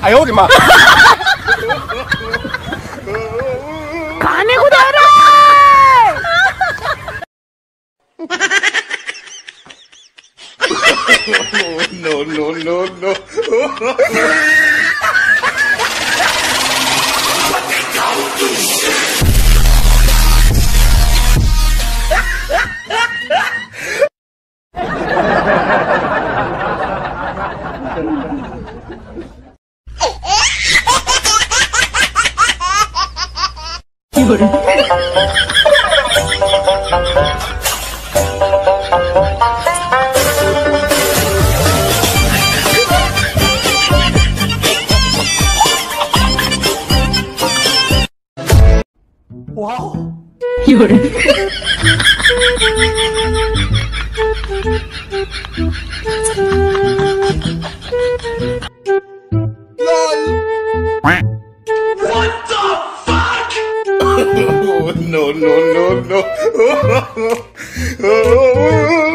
아이 오지 마. 가내고 내라. 노노노노. 有人。Oh, no no no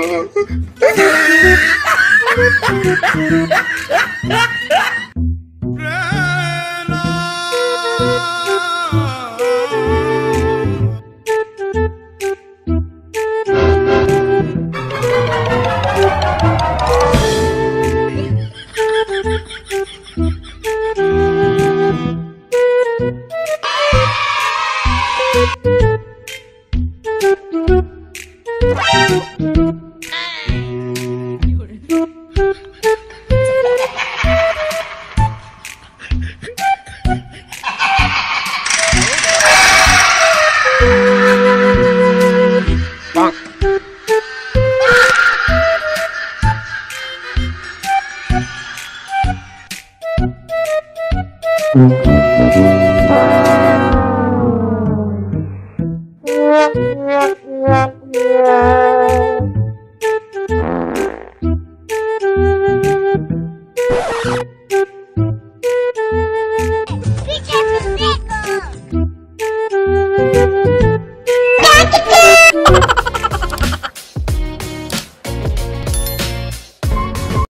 嗯